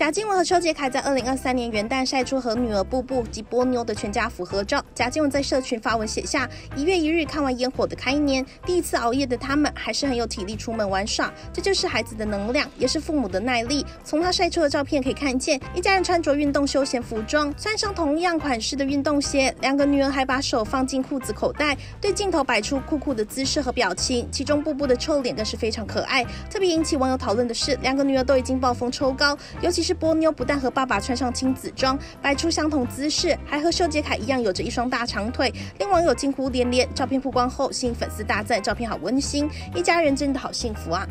贾静雯和邱杰凯在二零二三年元旦晒出和女儿布布及波妞的全家福合照。贾静雯在社群发文写下：“一月一日看完烟火的开年，第一次熬夜的他们还是很有体力出门玩耍。这就是孩子的能量，也是父母的耐力。从他晒出的照片可以看见，一家人穿着运动休闲服装，穿上同样款式的运动鞋。两个女儿还把手放进裤子口袋，对镜头摆出酷酷的姿势和表情。其中布布的臭脸更是非常可爱。特别引起网友讨论的是，两个女儿都已经暴风抽高，尤其是波妞，不但和爸爸穿上亲子装，摆出相同姿势，还和秀杰凯一样有着一双大长腿，令网友惊呼连连。照片曝光后，吸引粉丝大赞照片好温馨，一家人真的好幸福啊！